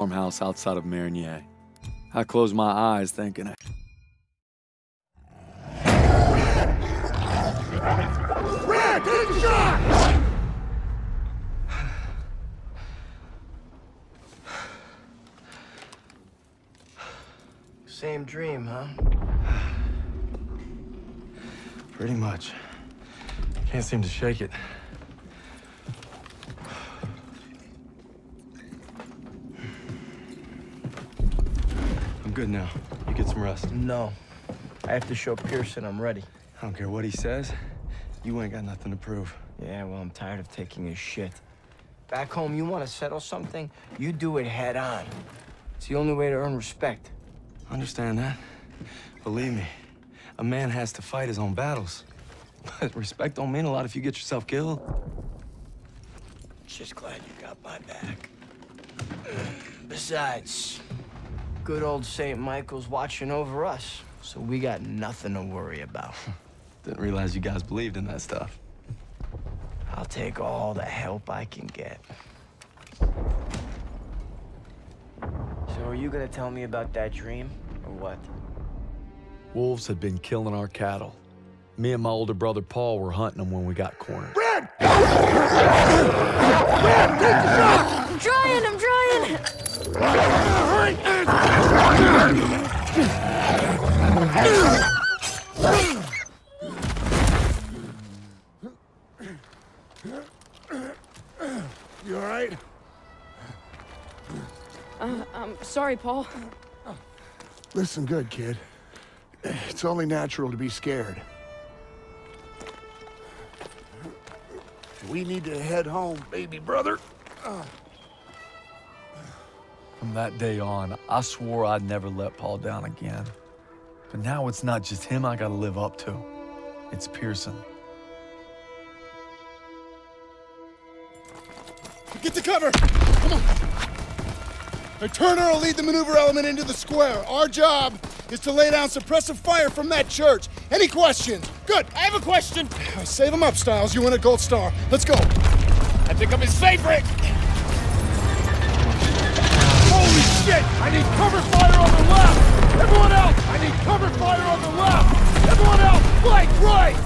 farmhouse outside of Marigny. I closed my eyes thinking, Red, shot! Same dream, huh? Pretty much. Can't seem to shake it. I'm good now. You get some rest. No. I have to show Pierson I'm ready. I don't care what he says. You ain't got nothing to prove. Yeah, well, I'm tired of taking his shit. Back home, you want to settle something, you do it head on. It's the only way to earn respect. Understand that? Believe me, a man has to fight his own battles. But respect don't mean a lot if you get yourself killed. Just glad you got my back. Besides, good old St. Michael's watching over us, so we got nothing to worry about. Didn't realize you guys believed in that stuff. I'll take all the help I can get. So are you gonna tell me about that dream, or what? wolves had been killing our cattle. Me and my older brother Paul were hunting them when we got cornered. Red! Red, take the shot! I'm trying, I'm trying. You all right? I'm sorry, Paul. Listen good, kid. It's only natural to be scared. We need to head home, baby brother. From that day on, I swore I'd never let Paul down again. But now it's not just him I gotta live up to. It's Pierson. Get to cover! Come on! Now, Turner will lead the maneuver element into the square. Our job is to lay down suppressive fire from that church. Any questions? Good, I have a question. Save him up, Stiles. You win a gold star. Let's go. I think I'm his favorite. Shit! I need cover fire on the left! Everyone else! I need cover fire on the left! Everyone else! Flank right!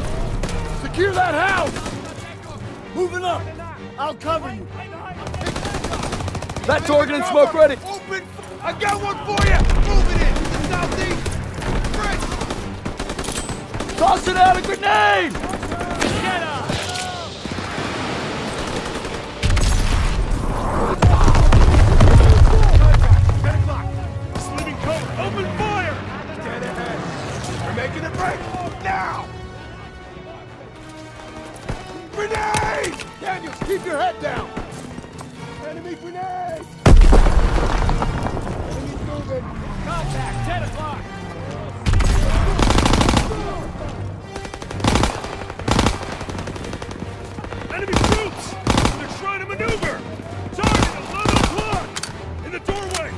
Secure that house! Moving up! I'll cover you! That target and smoke ready! Open! I got one for you! Moving in! Southeast! Right! Toss it out a grenade! Break! Now! Grenade! Daniels, keep your head down! Enemy grenade! Enemy's moving! Contact, 10 o'clock. Enemy troops! They're trying to maneuver! Target at 11 o'clock! In the doorway!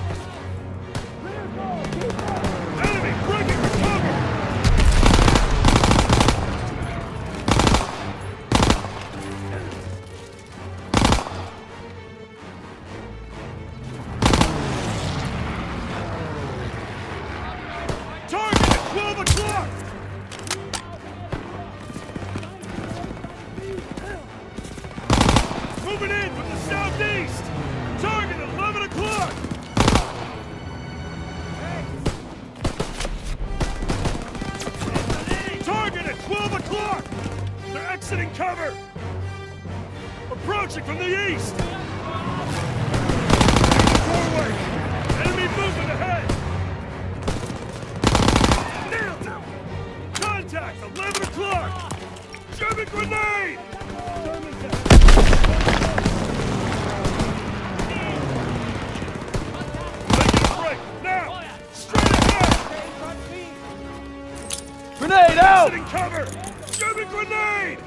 Out! Cover! German grenade!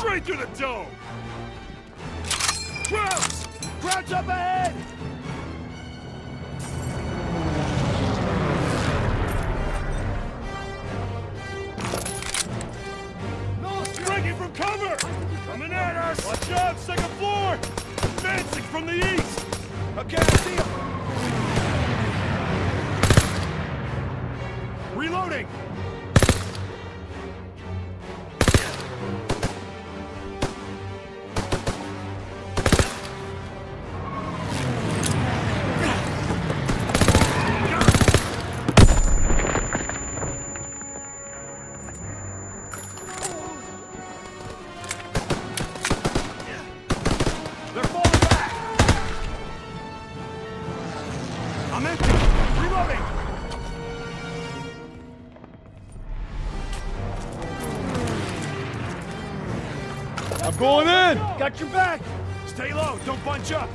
Straight through the dome! Crouch! Crouch up ahead! Breaking from cover! Coming at us! Watch out! Second floor! Advancing from the east! Okay, I see him! Reloading! Going in! Got your back! Stay low, don't bunch up!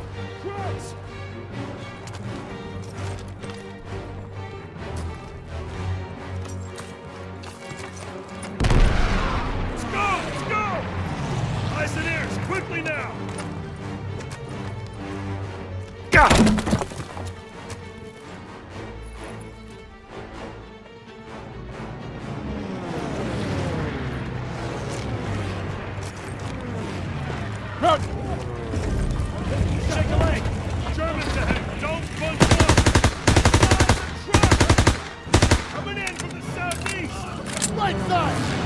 Southeast!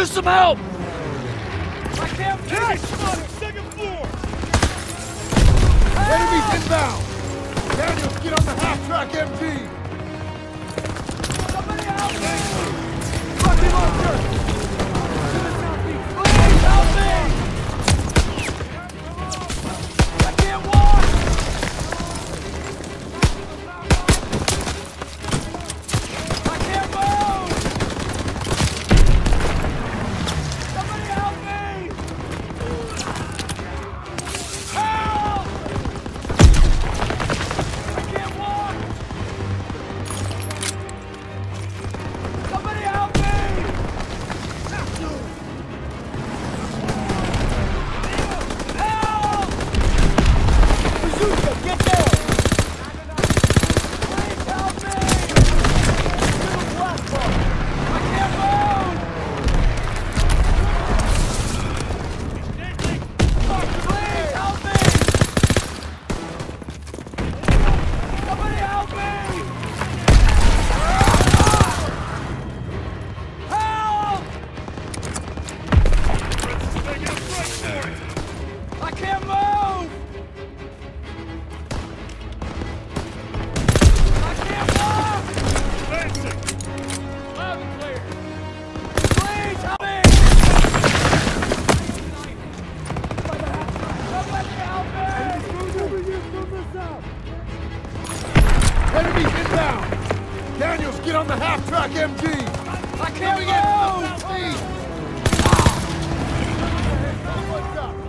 Use some help! I can't push! Second floor! Enemies inbound! Daniels, get on the half-track MG! Somebody help get on the half-track MG! I can't move!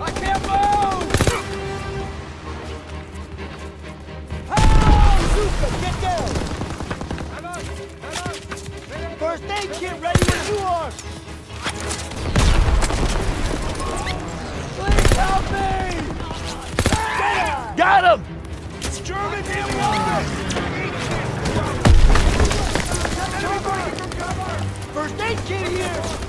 I can't move! Help! Zuka, get down! First aid kit ready when you are! Please help me! Got him! German can't First aid kit here!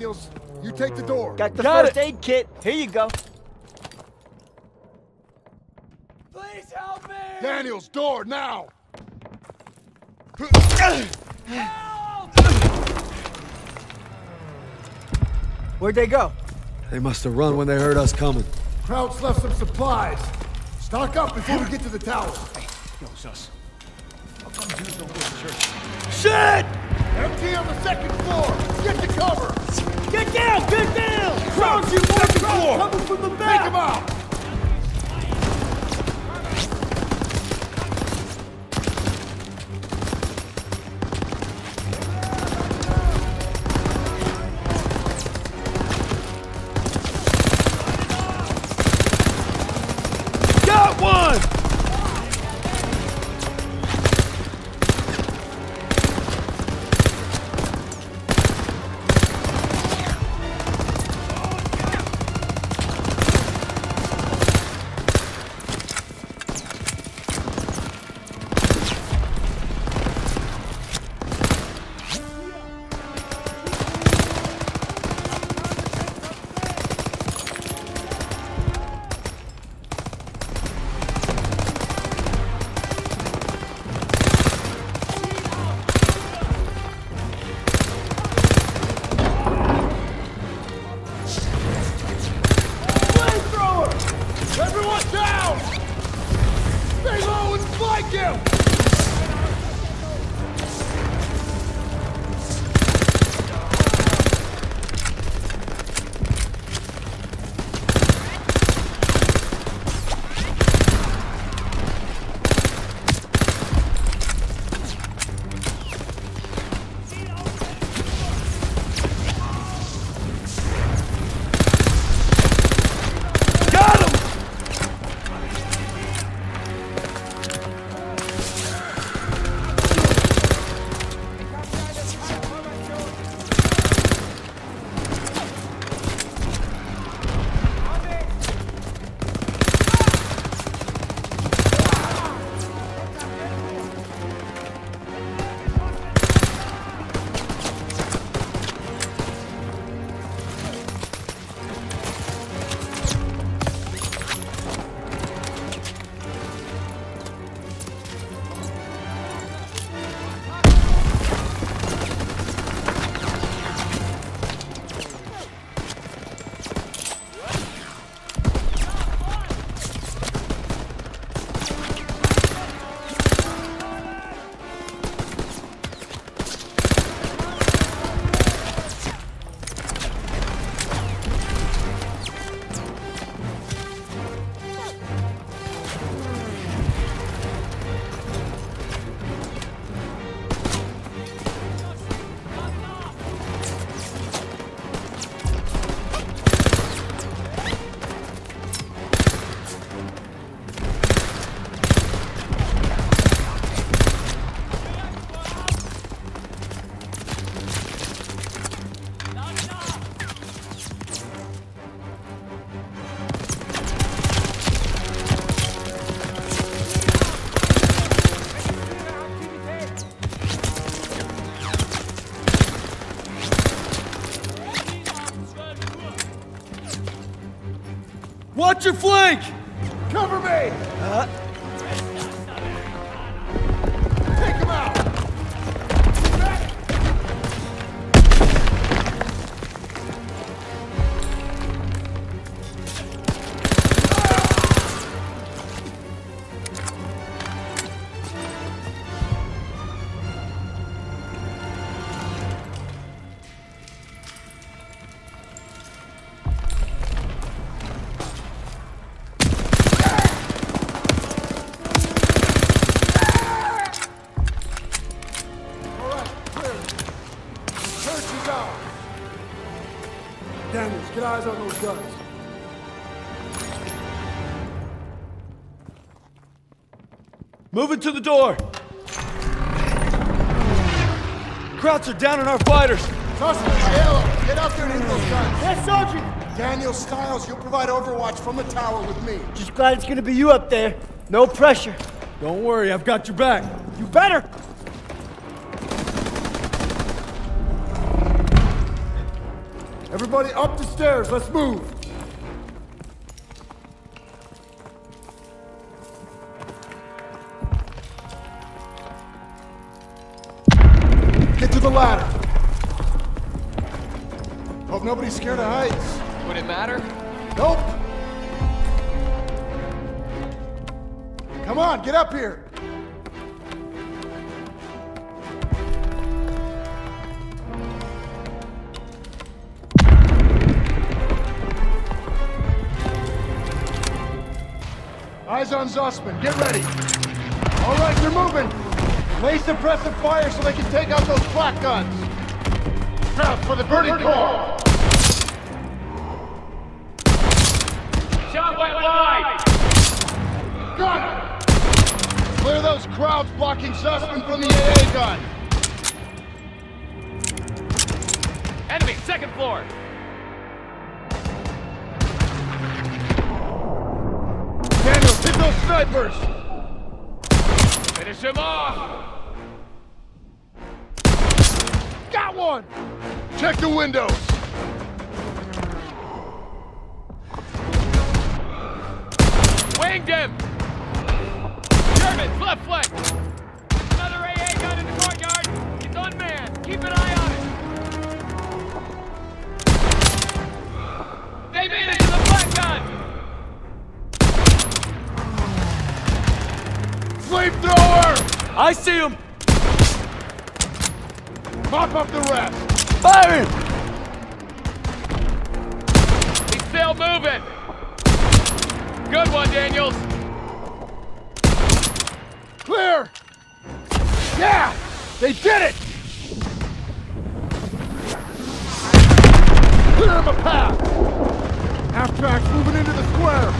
Daniels, you take the door. Got the Got first aid kit. Here you go. Please help me! Daniels, door, now! Where'd they go? They must have run when they heard us coming. Krauts left some supplies. Stock up before we get to the tower. Yo, sus. How come Jews don't go to church? Shit! Empty on the second floor. Get to cover. Get down! Get down! Krauts, you second floor. Coming from the back. Take him out. Watch your flank! Cover me! Take Move to the door! Krauts are down on our fighters! Suspect, Aiello, get out there and hit those guns. Yes, Sergeant. Daniel Stiles, you'll provide overwatch from the tower with me. Just glad it's gonna be you up there. No pressure. Don't worry, I've got your back. You better. Everybody up the stairs, let's move. On, get up here. Eyes on Zussman. Get ready. All right, they're moving. Lay suppressive fire so they can take out those flak guns. Crouch for the burning core. Shot went wide! Gun! Clear those crowds blocking Zussman from the AA gun. Enemy, second floor! Daniels, hit those snipers! Finish him off! Got one! Check the windows. Winged him! German, left flank! Another AA gun in the courtyard! He's unmanned! Keep an eye on it! They made it to the black gun! Flamethrower! I see him! Mop up the rest. Fire! him! He's still moving! Good one, Daniels! Clear! Yeah! They did it! Clear him a path! Half tracks moving into the square!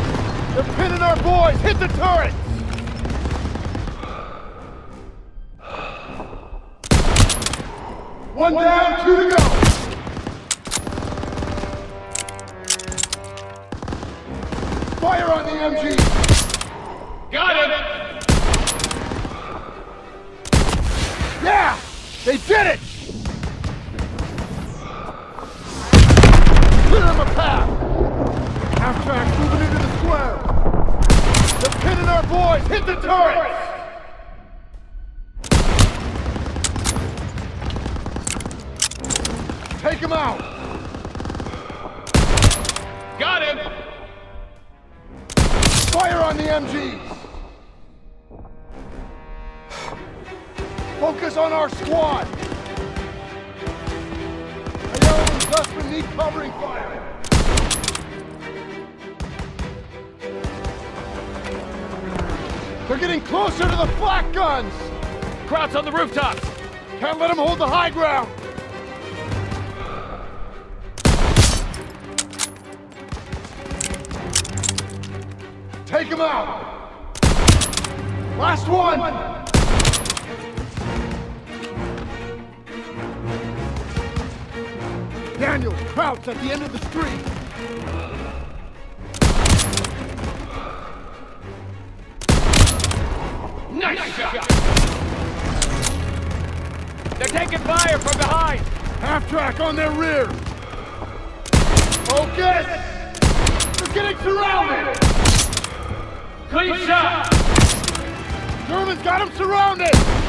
They're pinning our boys! Hit the turret! One down, two to go! Fire on the MG! Got him! Yeah! They did it! Clear him a path! Half track moving into the square! They're pinning our boys! Hit the turret! Take him out! Got him! Fire on the MGs! On our squad! Aiello and Zussman need covering fire! They're getting closer to the flak guns! Krauts on the rooftops! Can't let them hold the high ground! Take him out! Last one! Daniel, crouch at the end of the street! Nice shot! They're taking fire from behind! Half track on their rear! Focus! We're getting surrounded! Clean shot! German's got him surrounded!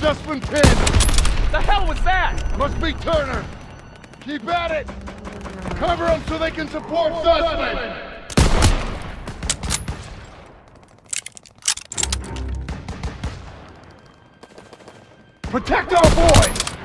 Got Zussman pinned! The hell was that? Must be Turner! Keep at it! Cover them so they can support Zussman! Protect our boy!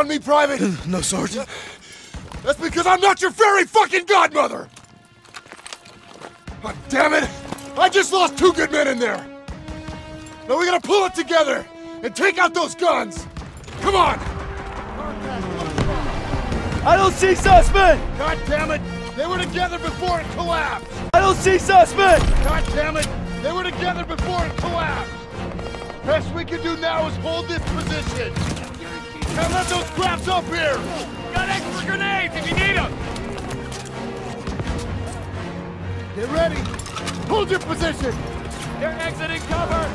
On me, Private? No, Sergeant. That's because I'm not your fairy fucking godmother! God damn it! I just lost two good men in there! Now we gotta pull it together and take out those guns! Come on! I don't see Zussman! God damn it! They were together before it collapsed! I don't see Zussman! God damn it! They were together before it collapsed! Best we can do now is hold this position! And let those crabs up here! Got extra grenades if you need them! Get ready! Hold your position! They're exiting cover!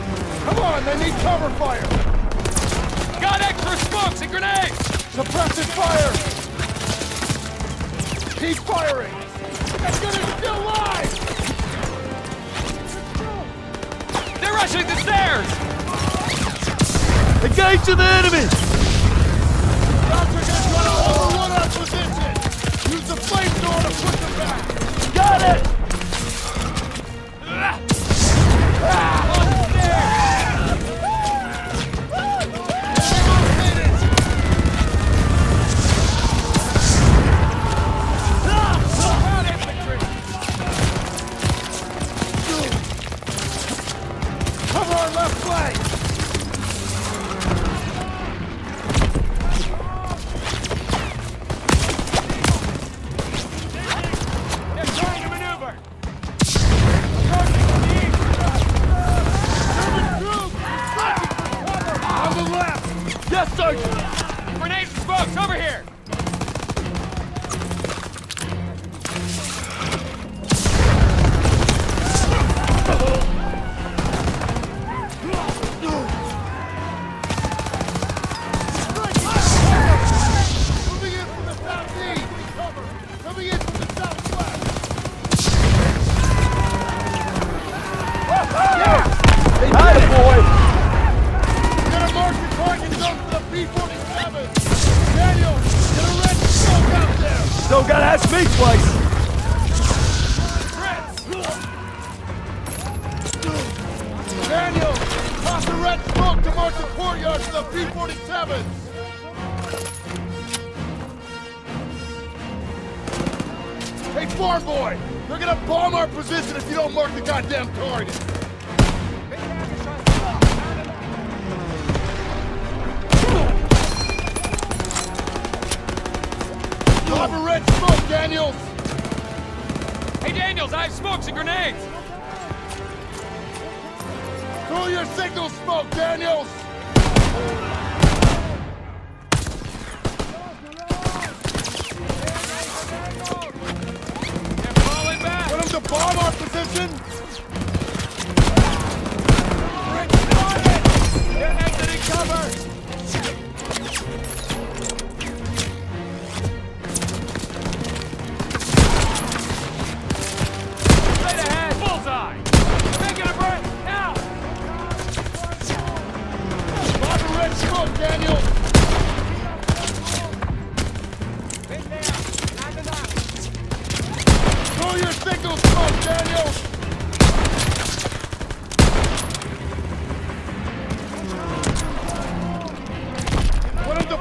Come on, they need cover fire! Got extra smokes and grenades! Suppressive fire! Keep firing! That gun is still alive! They're rushing the stairs! Engage to the enemy! Got it! Ah! Ah! Drop a red smoke, Daniels. Hey, Daniels, I have smokes and grenades! Throw your signal smoke, Daniels. They're falling back! Put them to bomb our position.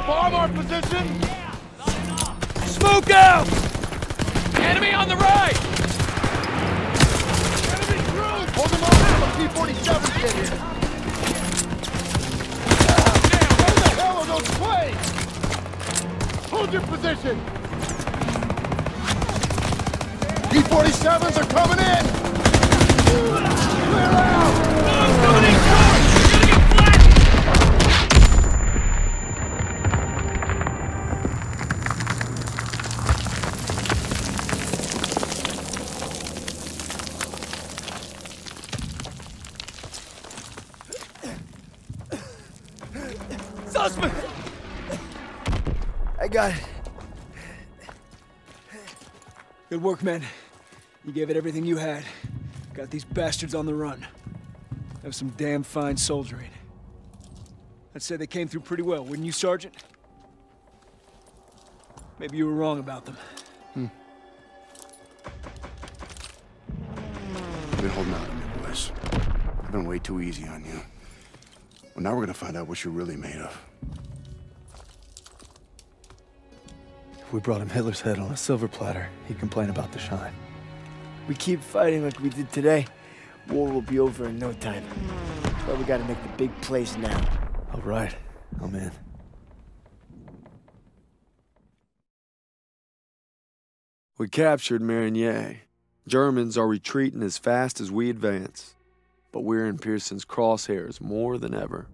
Bomb our position. Smoke out! Enemy on the right! Enemy crews. Hold them off until the P-47s get here. Where the hell are those planes? Hold your position. P-47s are coming in. Clear out. Good work, men. You gave it everything you had. Got these bastards on the run. That was some damn fine soldiering. I'd say they came through pretty well, wouldn't you, Sergeant? Maybe you were wrong about them. Hmm. Been holding out on me, boys. I've been way too easy on you. Well, now we're gonna find out what you're really made of. We brought him Hitler's head on a silver platter, he'd complain about the shine. We keep fighting like we did today. War will be over in no time. But we gotta make the big plays now. All right, I'm in. We captured Marigny. Germans are retreating as fast as we advance. But we're in Pierson's crosshairs more than ever.